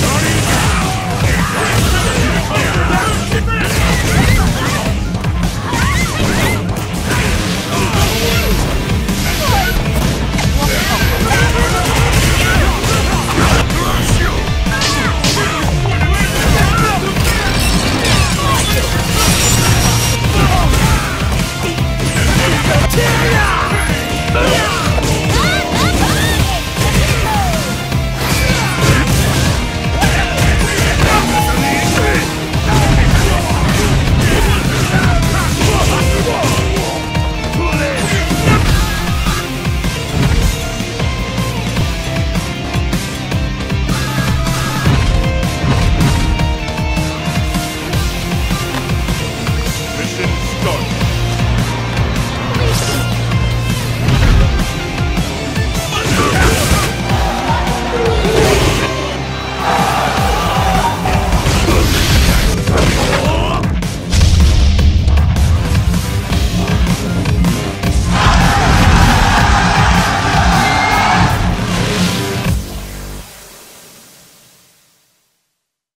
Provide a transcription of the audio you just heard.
Tony